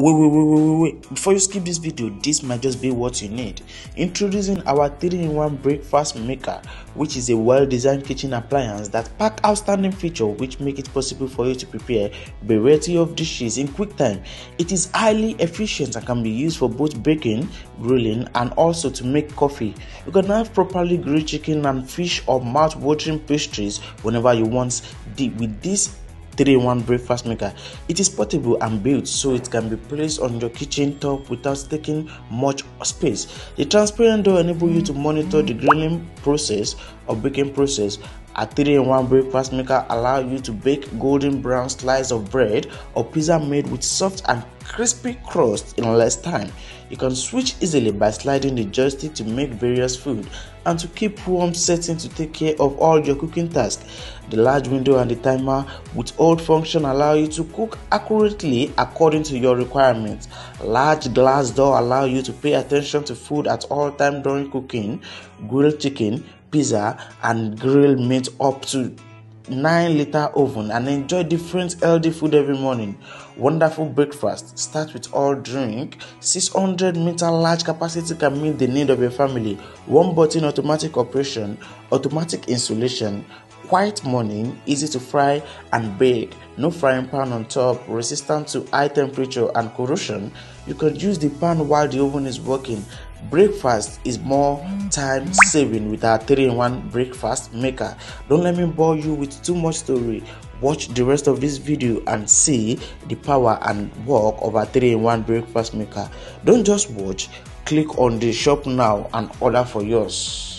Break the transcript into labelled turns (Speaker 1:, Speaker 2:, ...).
Speaker 1: Wait, wait, wait, wait, wait. Before you skip this video, this might just be what you need. Introducing our 3-in-1 breakfast maker, which is a well-designed kitchen appliance that pack outstanding features which make it possible for you to prepare variety of dishes in quick time. It is highly efficient and can be used for both baking, grilling, and also to make coffee. You can have properly grilled chicken and fish or mouth-watering pastries whenever you want with this 3-in-1 breakfast maker. It is portable and built so it can be placed on your kitchen top without taking much space. The transparent door enables you to monitor the grilling process or baking process. A 3-in-1 breakfast maker allow you to bake golden brown slice of bread or pizza made with soft and crispy crust in less time. You can switch easily by sliding the joystick to make various food and to keep warm setting to take care of all your cooking tasks. The large window and the timer with old function allow you to cook accurately according to your requirements. Large glass door allow you to pay attention to food at all time during cooking. Grilled chicken, pizza and grilled meat up to 9 liter oven and enjoy different healthy food every morning. Wonderful breakfast. Start with all drink. 600 meter large capacity can meet the need of your family. One button automatic operation, automatic insulation, quiet morning, easy to fry and bake, no frying pan on top, resistant to high temperature and corrosion. You can use the pan while the oven is working. Breakfast is more time saving with our 3 in 1 breakfast maker. Don't let me bore you with too much story. Watch the rest of this video and see the power and work of our 3 in 1 breakfast maker. Don't just watch, click on the shop now and order for yours.